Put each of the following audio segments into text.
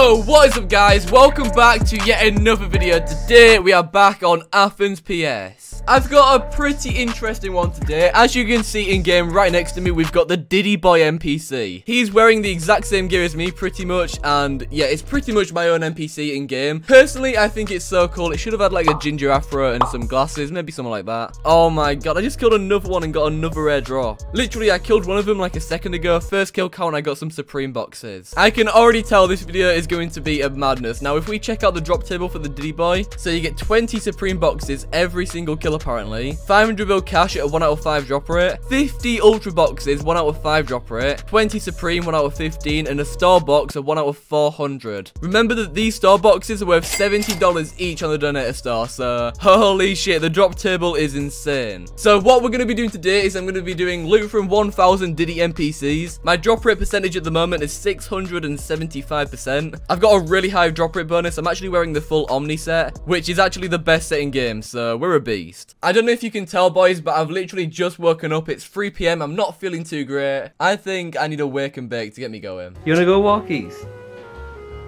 Yo, what is up guys? Welcome back to yet another video. Today we are back on Athens PS. I've got a pretty interesting one today. As you can see in game right next to me, we've got the Diddy Boy NPC. He's wearing the exact same gear as me pretty much. And yeah, it's pretty much my own NPC in game. Personally, I think it's so cool. It should have had like a ginger afro and some glasses, maybe something like that. Oh my god, I just killed another one and got another rare draw. Literally, I killed one of them like a second ago. First kill count, I got some Supreme boxes. I can already tell this video is going to be a madness. Now, if we check out the drop table for the Diddy Boy, so you get 20 Supreme boxes every single kill apparently, 500 bill cash at a 1 out of 5 drop rate, 50 Ultra boxes, 1 out of 5 drop rate, 20 Supreme, 1 out of 15, and a star box of 1 out of 400. Remember that these star boxes are worth $70 each on the donator star, so holy shit, the drop table is insane. So what we're going to be doing today is I'm going to be doing loot from 1000 Diddy NPCs. My drop rate percentage at the moment is 675%. I've got a really high drop rate bonus. I'm actually wearing the full Omni set, which is actually the best set in game, so we're a beast. I don't know if you can tell, boys, but I've literally just woken up. It's 3 p.m. I'm not feeling too great. I think I need a wake and bake to get me going. You wanna go walkies?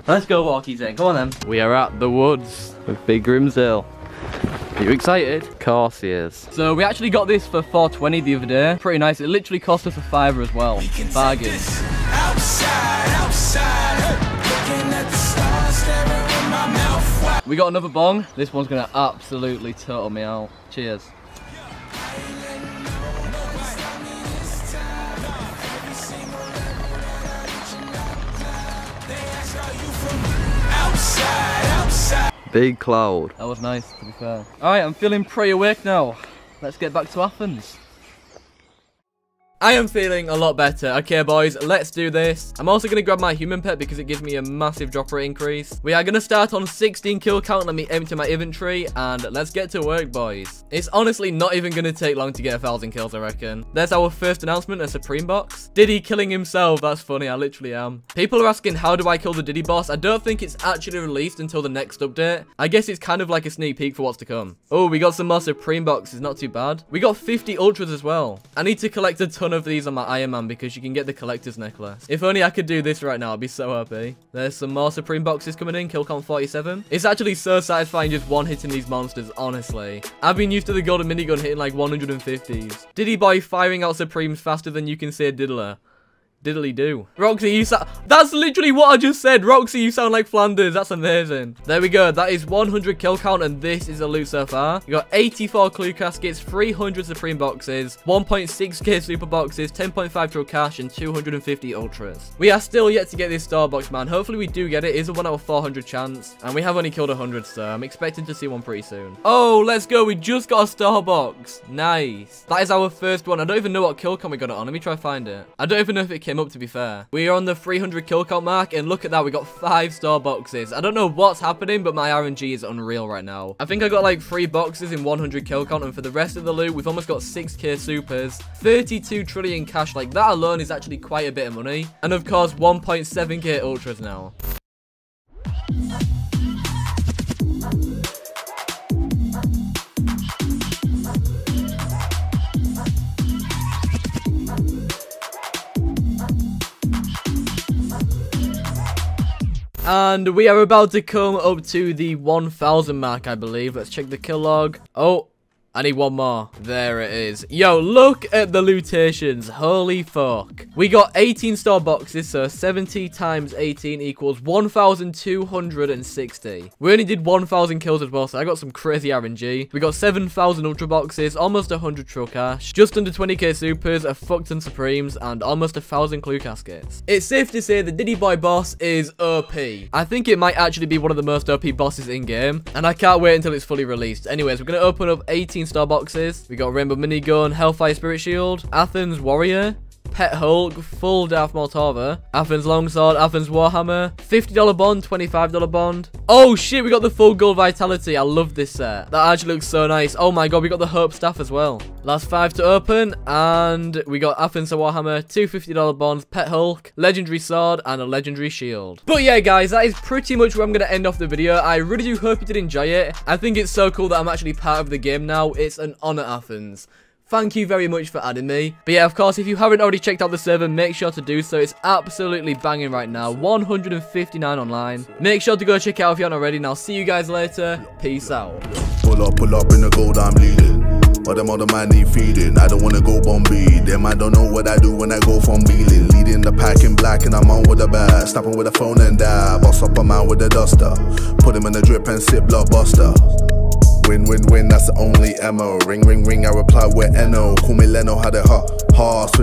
Let's go walkies then. Come on then. We are at the woods with Big Grimsdale. Are you excited? Of course he is. So we actually got this for 420 the other day. Pretty nice. It literally cost us a fiver as well. Bargain. Outside, outside, We got another bong. This one's gonna absolutely total me out. Cheers. Big cloud. That was nice, to be fair. Alright, I'm feeling pretty awake now. Let's get back to Athens. I am feeling a lot better. Okay, boys, let's do this. I'm also going to grab my human pet because it gives me a massive drop rate increase. We are going to start on 16 kill count. Let me empty my inventory and let's get to work, boys. It's honestly not even going to take long to get a thousand kills, I reckon. There's our first announcement, a Supreme box. Diddy killing himself. That's funny. I literally am. People are asking, how do I kill the Diddy boss? I don't think it's actually released until the next update. I guess it's kind of like a sneak peek for what's to come. Oh, we got some more Supreme boxes. Not too bad. We got 50 Ultras as well. I need to collect a ton of these on my Iron Man because you can get the collector's necklace. If only I could do this right now, I'd be so happy. There's some more Supreme boxes coming in, kill count 47. It's actually so satisfying just one-hitting these monsters, honestly. I've been used to the golden minigun hitting like 150s. Diddy Boy firing out Supremes faster than you can say Diddler. Diddly do. Roxy, you sound- That's literally what I just said. Roxy, you sound like Flanders. That's amazing. There we go. That is 100 kill count, and this is a loot so far. We got 84 clue caskets, 300 supreme boxes, 1.6k super boxes, 10.5 true cash, and 250 ultras. We are still yet to get this star box, man. Hopefully we do get it. It is a 1 out of 400 chance, and we have only killed 100, so I'm expecting to see one pretty soon. Oh, let's go. We just got a star box. Nice. That is our first one. I don't even know what kill count we got it on. Let me try find it. I don't even know if it came up to be fair. We are on the 300 kill count mark and look at that. We got five star boxes. I don't know what's happening, but my RNG is unreal right now. I think I got like three boxes in 100 kill count and for the rest of the loot, we've almost got 6k supers, 32 trillion cash. Like that alone is actually quite a bit of money. And of course, 1.7k ultras now. And we are about to come up to the 1000 mark, I believe. Let's check the kill log. Oh, I need one more. There it is. Yo, look at the lootations. Holy fuck. We got 18 star boxes, so 70 times 18 equals 1,260. We only did 1,000 kills as well, so I got some crazy RNG. We got 7,000 ultra boxes, almost 100 true cash, just under 20k supers, a fuck ton supremes, and almost a 1,000 clue caskets. It's safe to say the Diddy Boy boss is OP. I think it might actually be one of the most OP bosses in-game, and I can't wait until it's fully released. Anyways, we're going to open up 18 star boxes. We got Rainbow Minigun, Hellfire Spirit Shield, Athens Warrior, Pet Hulk, full Darth Moltava, Athens Longsword, Athens Warhammer, $50 bond, $25 bond. Oh shit, we got the full gold vitality. I love this set. That actually looks so nice. Oh my god, we got the Hope staff as well. Last five to open, and we got Athens Warhammer, two $50 bonds, Pet Hulk, Legendary Sword, and a Legendary Shield. But yeah, guys, that is pretty much where I'm going to end off the video. I really do hope you did enjoy it. I think it's so cool that I'm actually part of the game now. It's an honor, Athens. Thank you very much for adding me. But yeah, of course, if you haven't already checked out the server, make sure to do so. It's absolutely banging right now. 159 online. Make sure to go check out if you haven't already, and I'll see you guys later. Peace out. Pull up, pull up in the gold, I'm leading. But them other man need feeding. I don't wanna go Bombay. Them I don't know what I do when I go from Beeling. Leading the pack in black and I'm on with a bat. Snapping with a phone and die. Boss up a man with a duster. Put him in the drip and sip blockbuster. Win, win, win, that's the only ammo. Ring, ring, ring, I reply with NO. Call me Leno, had it hot, hard. Switch